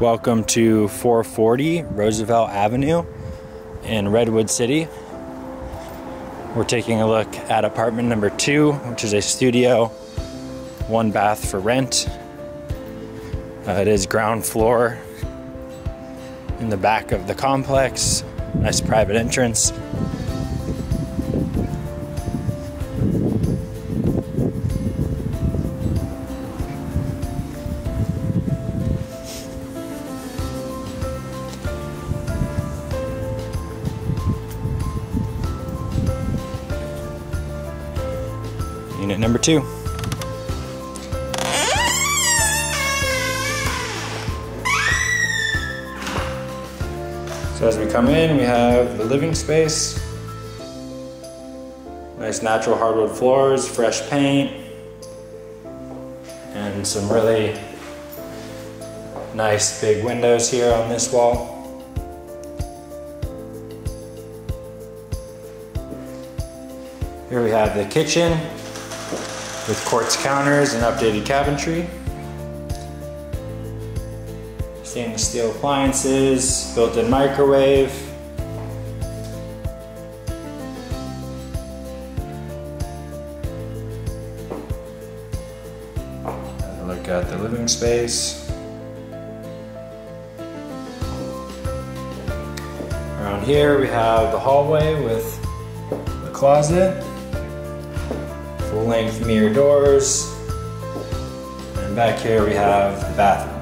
Welcome to 440 Roosevelt Avenue in Redwood City. We're taking a look at apartment number two, which is a studio, one bath for rent. Uh, it is ground floor in the back of the complex. Nice private entrance. Unit number two. So as we come in, we have the living space. Nice natural hardwood floors, fresh paint, and some really nice big windows here on this wall. Here we have the kitchen with quartz counters and updated cabinetry. Stainless steel appliances, built-in microwave. Look at the living space. Around here we have the hallway with the closet full length mirror doors. And back here we have the bathroom.